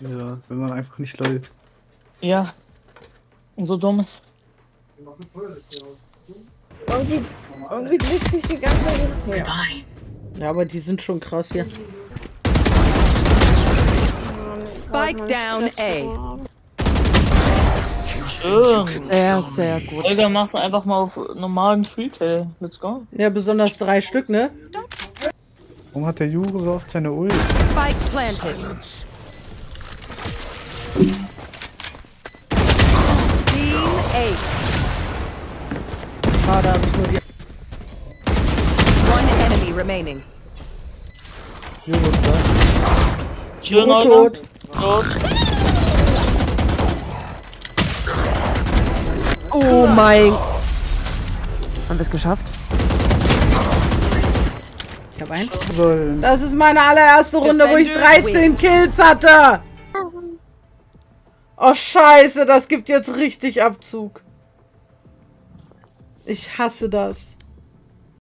Ja, wenn man einfach nicht läuft. Ja. So dumm. Irgendwie, irgendwie dreht sich die ganze Zeit her. Ja, aber die sind schon krass hier. Spike down A. Schön. Sehr, sehr gut. Olga macht einfach mal auf normalen Freekill. Let's go. Ja, besonders drei Stück, ne? Warum hat der Jure so oft seine Ult? Spike planted. Team 8. Schade, hab ich nur die. One enemy remaining. Da. Schön, Tot, tot. Tot. Oh mein... Haben wir es geschafft? Ich hab einen. Das ist meine allererste Runde, wo ich Defenders 13 Kills hatte. Oh scheiße, das gibt jetzt richtig Abzug. Ich hasse das.